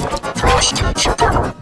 Prost, super.